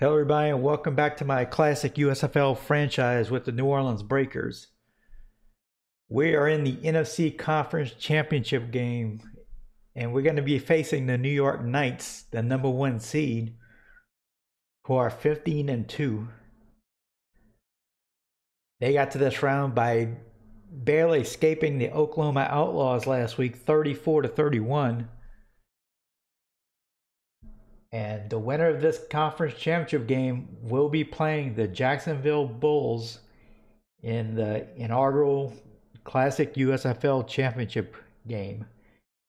Hello, everybody, and welcome back to my classic USFL franchise with the New Orleans Breakers. We are in the NFC Conference Championship game, and we're going to be facing the New York Knights, the number one seed, who are 15 and 2. They got to this round by barely escaping the Oklahoma Outlaws last week, 34 to 31. And the winner of this conference championship game will be playing the Jacksonville Bulls in the inaugural Classic USFL championship game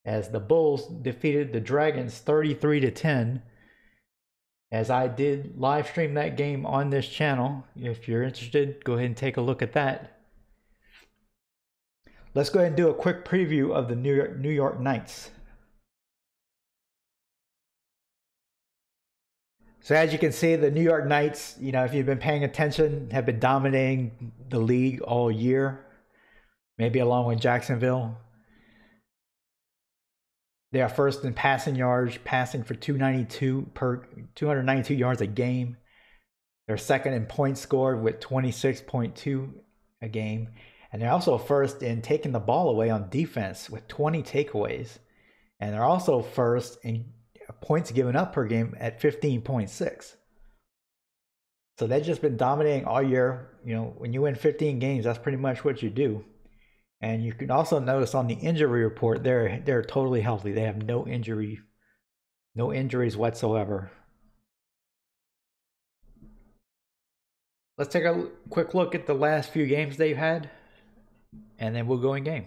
as the Bulls defeated the Dragons 33 to 10. As I did live stream that game on this channel. If you're interested, go ahead and take a look at that. Let's go ahead and do a quick preview of the New York, New York Knights. So as you can see, the New York Knights, you know, if you've been paying attention, have been dominating the league all year, maybe along with Jacksonville. They are first in passing yards, passing for 292 per 292 yards a game. They're second in points scored with 26.2 a game. And they're also first in taking the ball away on defense with 20 takeaways. And they're also first in points given up per game at 15.6. So they've just been dominating all year. You know, when you win 15 games, that's pretty much what you do. And you can also notice on the injury report, they're they're totally healthy. They have no injury, no injuries whatsoever. Let's take a quick look at the last few games they've had, and then we'll go in game.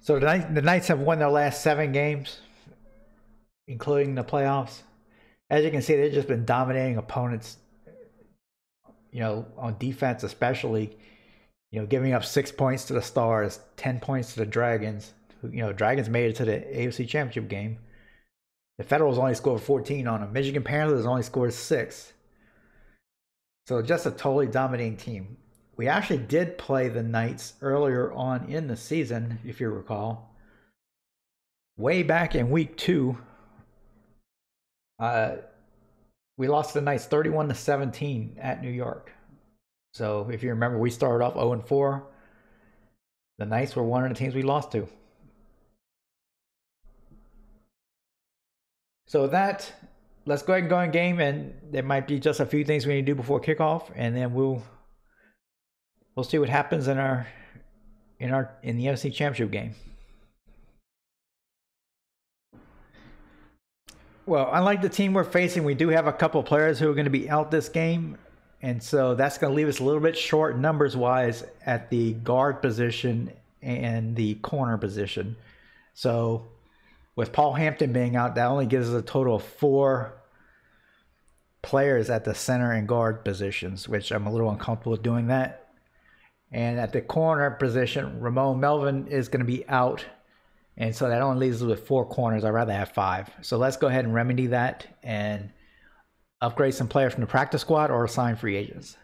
So the, Knights have won their last seven games, including the playoffs. As you can see, they've just been dominating opponents. You know, on defense especially. You know, giving up six points to the Stars, ten points to the Dragons. You know, Dragons made it to the AFC Championship game. The Federals only scored 14 on them. Michigan Panthers only scored six. So just a totally dominating team. We actually did play the Knights earlier on in the season, if you recall. Way back in week two, uh, we lost the Knights 31 to 17 at New York. So if you remember, we started off 0 and 4. The Knights were one of the teams we lost to. So that let's go ahead and go in game, and there might be just a few things we need to do before kickoff, and then we'll we'll see what happens in our in our in the NFC Championship game. Well, unlike the team we're facing, we do have a couple players who are going to be out this game, and so that's going to leave us a little bit short numbers wise at the guard position and the corner position. So, with Paul Hampton being out, that only gives us a total of four players at the center and guard positions, which I'm a little uncomfortable with doing that. And at the corner position, Ramon Melvin is going to be out. And so that only leaves us with four corners. I'd rather have five. So let's go ahead and remedy that and upgrade some players from the practice squad or sign free agents.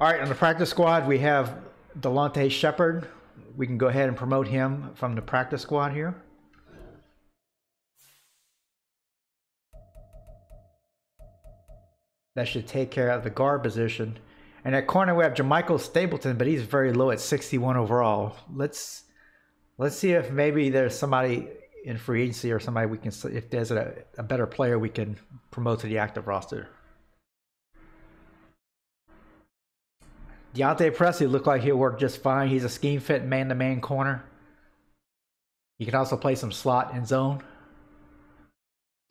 All right, on the practice squad, we have Delonte Shepard. We can go ahead and promote him from the practice squad here. That should take care of the guard position. And at corner we have Jamichael Stapleton, but he's very low at 61 overall. Let's let's see if maybe there's somebody in free agency or somebody we can if there's a, a better player we can promote to the active roster. Deontay Presley looked like he'll work just fine. He's a scheme fit man to man corner. He can also play some slot and zone.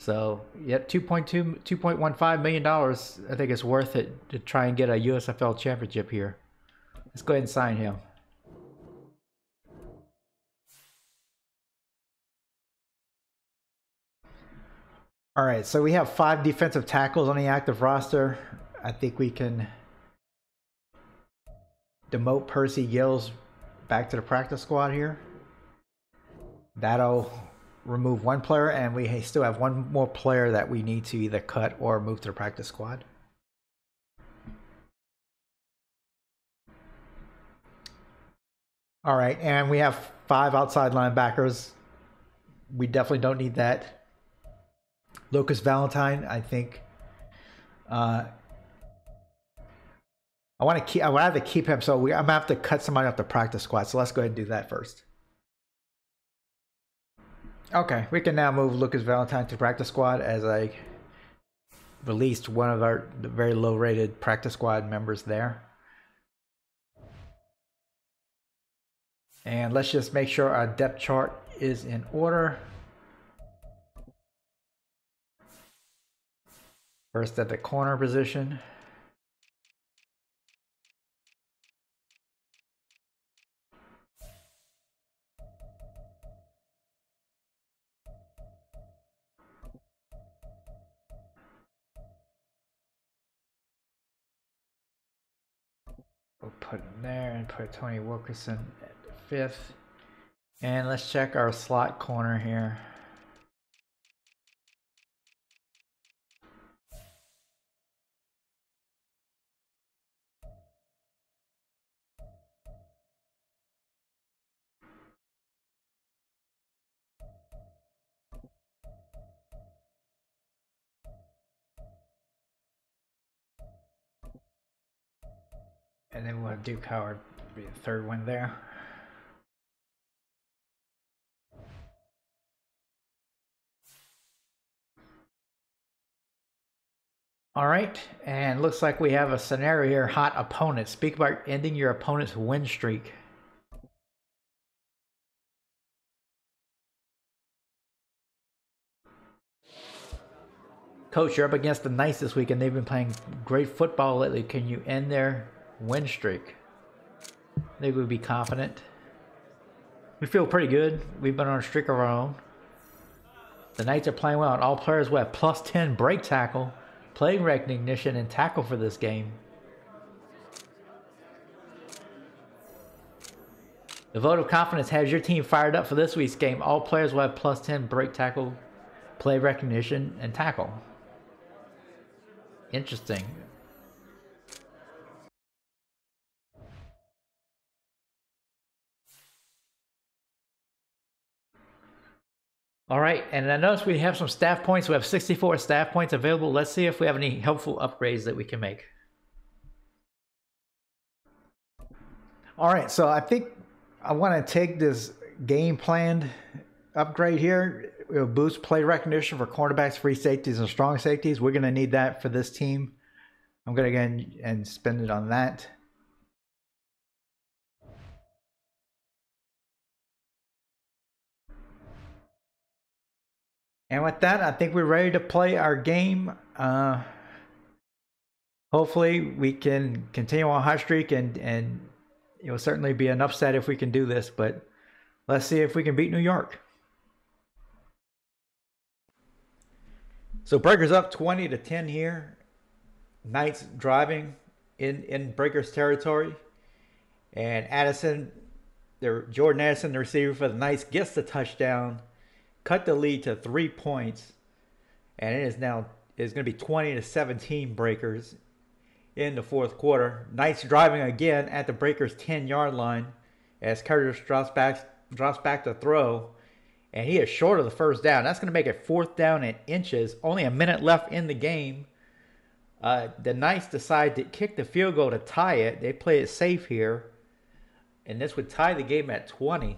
So, yep, 2.2, 2.15 million dollars. I think it's worth it to try and get a USFL championship here. Let's go ahead and sign him. All right, so we have five defensive tackles on the active roster. I think we can demote Percy Gills back to the practice squad here. That'll remove one player, and we still have one more player that we need to either cut or move to the practice squad. All right, and we have five outside linebackers. we definitely don't need that. Lucas Valentine, I think. Uh, I want to keep. I have to keep him. So we, I'm gonna have to cut somebody off the practice squad. So let's go ahead and do that first. Okay, we can now move Lucas Valentine to practice squad as I released one of our very low rated practice squad members there. And let's just make sure our depth chart is in order. First at the corner position. Put him there and put Tony Wilkerson at the fifth. And let's check our slot corner here. And then we'll Duke Howard be the third one there. All right, and looks like we have a scenario here, hot opponent. Speak about ending your opponent's win streak. Coach, you're up against the Knights this week, and they've been playing great football lately. Can you end their win streak? I think we'd be confident. We feel pretty good. We've been on a streak of our own. The Knights are playing well, and all players will have plus 10 break tackle, play recognition, and tackle for this game. The vote of confidence has your team fired up for this week's game. All players will have plus 10 break tackle, play recognition, and tackle. Interesting. All right, and I notice we have some staff points. We have 64 staff points available. Let's see if we have any helpful upgrades that we can make. All right, so I think I want to take this game planned upgrade here. It'll boost play recognition for cornerbacks, free safeties, and strong safeties. We're going to need that for this team. I'm going to go and spend it on that. And with that, I think we're ready to play our game. Uh, hopefully, we can continue on hot streak, and and it will certainly be an upset if we can do this. But let's see if we can beat New York. So Breakers up twenty to ten here. Knights driving in in Breakers territory, and Addison, the Jordan Addison, the receiver for the Knights, gets the touchdown cut the lead to three points, and it is now is going to be 20 to 17 breakers in the fourth quarter. Knights driving again at the breakers 10 yard line as Curtis drops back drops back to throw, and he is short of the first down. That's going to make it fourth down in inches. Only a minute left in the game. Uh, the Knights decide to kick the field goal to tie it. They play it safe here, and this would tie the game at 20.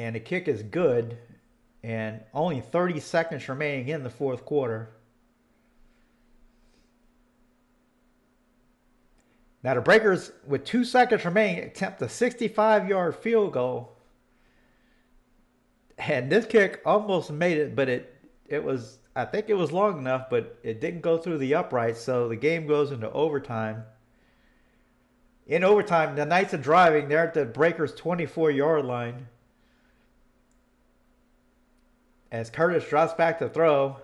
And the kick is good and only 30 seconds remaining in the fourth quarter. Now the Breakers, with two seconds remaining, attempt a 65-yard field goal. And this kick almost made it, but it it was I think it was long enough, but it didn't go through the uprights, so the game goes into overtime. In overtime, the Knights are driving. They're at the Breakers' 24-yard line as Curtis drops back to throw.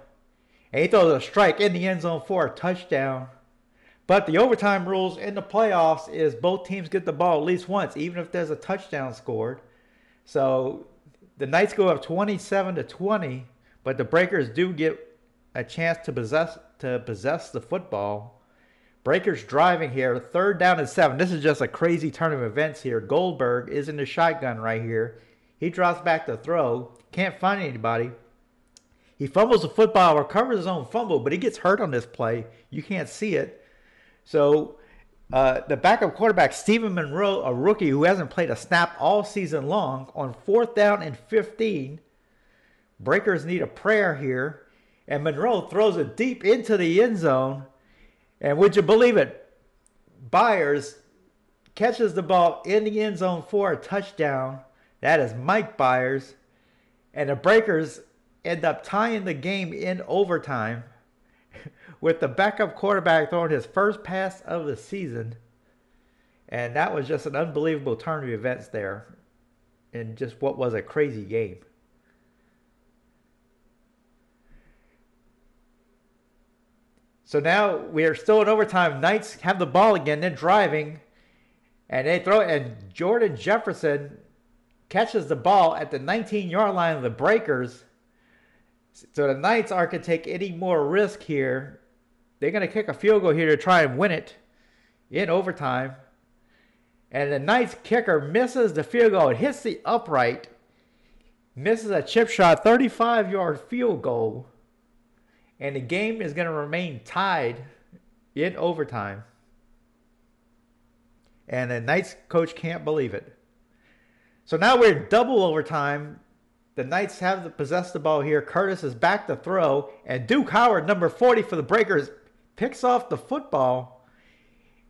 And he throws a strike in the end zone for a touchdown. But the overtime rules in the playoffs is both teams get the ball at least once, even if there's a touchdown scored. So the Knights go up 27 to 20, but the Breakers do get a chance to possess to possess the football. Breakers driving here, third down and seven. This is just a crazy turn of events here. Goldberg is in the shotgun right here. He drops back to throw, can't find anybody. He fumbles the football, recovers his own fumble, but he gets hurt on this play. You can't see it. So uh, the backup quarterback, Stephen Monroe, a rookie who hasn't played a snap all season long, on fourth down and 15. Breakers need a prayer here. And Monroe throws it deep into the end zone and would you believe it? Byers catches the ball in the end zone for a touchdown. That is Mike Byers. And the Breakers end up tying the game in overtime with the backup quarterback throwing his first pass of the season. And that was just an unbelievable turn of events there. And just what was a crazy game. So now we are still in overtime. Knights have the ball again. They're driving, and they throw. And Jordan Jefferson catches the ball at the 19-yard line of the Breakers. So the Knights aren't going to take any more risk here. They're going to kick a field goal here to try and win it in overtime. And the Knights kicker misses the field goal. It hits the upright, misses a chip shot, 35-yard field goal and the game is going to remain tied in overtime. And the Knights coach can't believe it. So now we're double overtime. The Knights have the possess the ball here. Curtis is back to throw, and Duke Howard, number 40 for the Breakers, picks off the football.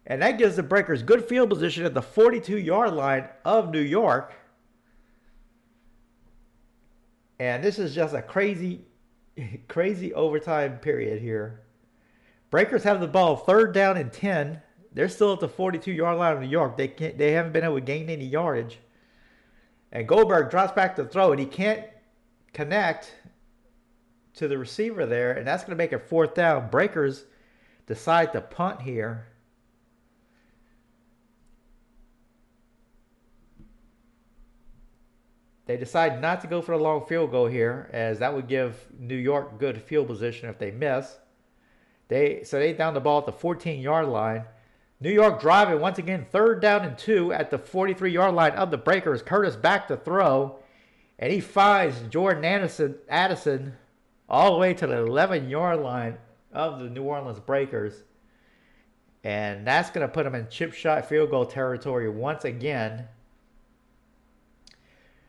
And that gives the Breakers good field position at the 42 yard line of New York. And this is just a crazy crazy overtime period here. Breakers have the ball third down and 10. They're still at the 42 yard line of New York. They can't, they haven't been able to gain any yardage. And Goldberg drops back to throw, and he can't connect to the receiver there, and that's going to make it fourth down. Breakers decide to punt here. They decide not to go for the long field goal here, as that would give New York good field position if they miss. They so they down the ball at the 14 yard line. New York driving once again, third down and two at the 43 yard line of the Breakers. Curtis back to throw, and he finds Jordan Addison, Addison all the way to the 11 yard line of the New Orleans Breakers. And that's going to put them in chip shot field goal territory once again.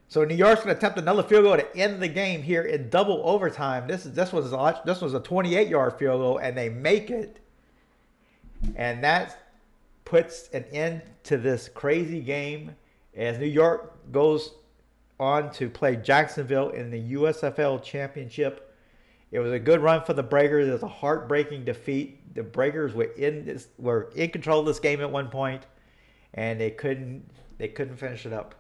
So New York's going to attempt another field goal to end the game here in double overtime. This is this was a, this was a 28 yard field goal, and they make it, and that puts an end to this crazy game as New York goes on to play Jacksonville in the USFL championship. It was a good run for the Breakers. It was a heartbreaking defeat. The Breakers were in this were in control of this game at one point, and they couldn't they couldn't finish it up.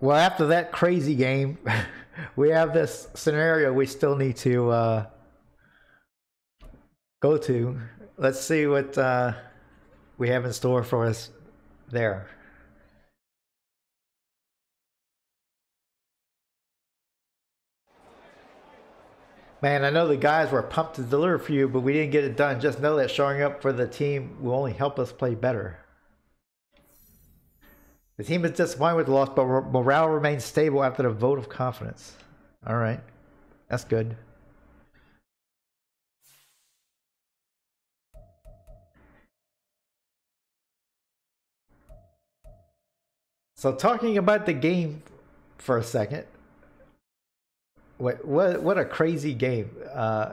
Well, after that crazy game, we have this scenario we still need to uh, go to. Let's see what uh, we have in store for us there. Man, I know the guys were pumped to deliver for you, but we didn't get it done. Just know that showing up for the team will only help us play better. The team is disappointed with the loss, but morale remains stable after the vote of confidence. All right. That's good. So talking about the game for a second. What what what a crazy game. Uh,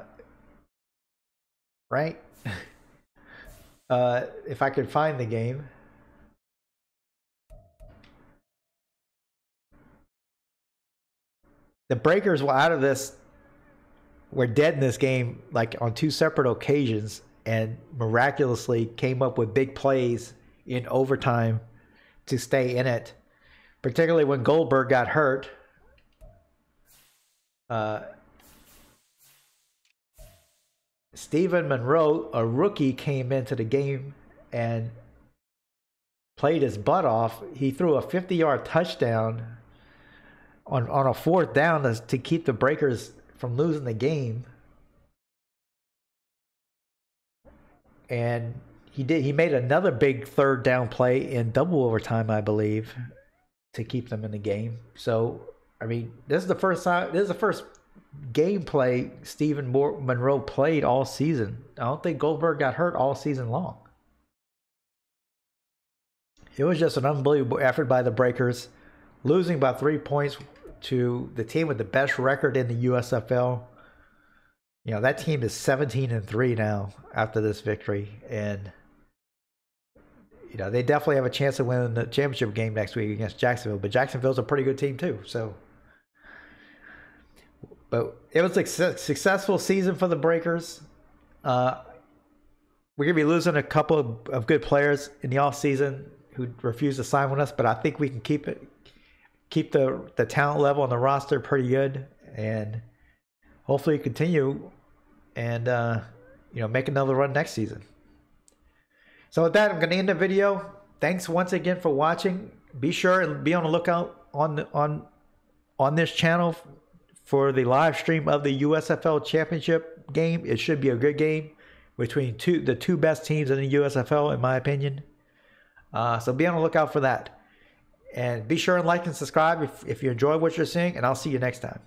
right? uh, if I could find the game. The Breakers were out of this, were dead in this game like on two separate occasions, and miraculously came up with big plays in overtime to stay in it. Particularly when Goldberg got hurt. Uh, Stephen Monroe, a rookie, came into the game and played his butt off. He threw a 50 yard touchdown on, on a fourth down to, to keep the Breakers from losing the game. And he did he made another big third down play in double overtime, I believe, to keep them in the game. So I mean, this is the first time this is the first gameplay Stephen Monroe played all season. I don't think Goldberg got hurt all season long. It was just an unbelievable effort by the Breakers, losing by three points to the team with the best record in the USFL. You know, that team is 17 and 3 now after this victory. And, you know, they definitely have a chance of winning the championship game next week against Jacksonville. But Jacksonville's a pretty good team, too. So, but it was a successful season for the Breakers. Uh, we're going to be losing a couple of, of good players in the off season who refuse to sign with us, but I think we can keep it keep the the talent level on the roster pretty good, and hopefully continue and uh, you know make another run next season. So with that, I'm going to end the video. Thanks once again for watching. Be sure and be on the lookout on on on this channel for the live stream of the USFL Championship game. It should be a good game between two the two best teams in the USFL, in my opinion. Uh, so be on the lookout for that. And be sure and like and subscribe if, if you enjoy what you're seeing, and I'll see you next time.